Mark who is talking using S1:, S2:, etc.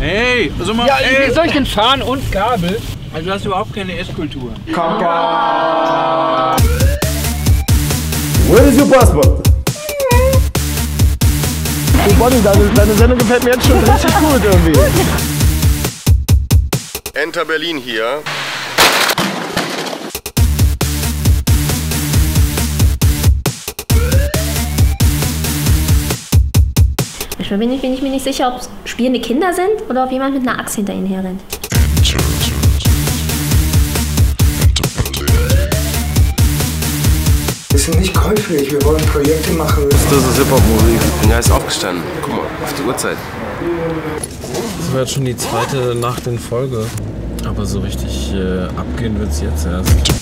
S1: Hey, also mal,
S2: Ja,
S1: ey.
S2: wie soll ich denn fahren und Gabel?
S1: Also du hast überhaupt keine Esskultur.
S3: Where is your passport? Du Bonnie, deine, deine Sendung gefällt mir jetzt schon richtig gut irgendwie.
S4: Enter Berlin hier.
S5: Manchmal bin ich, bin ich mir nicht sicher, ob es spielende Kinder sind oder ob jemand mit einer Axt hinter ihnen herrennt.
S6: Wir sind nicht käuflich, wir wollen Projekte machen.
S4: Das ist Hip-Hop-Musik. Ja, ist aufgestanden. Guck mal, auf die Uhrzeit.
S7: Das war jetzt schon die zweite Nacht in Folge. Aber so richtig äh, abgehen wird's jetzt erst.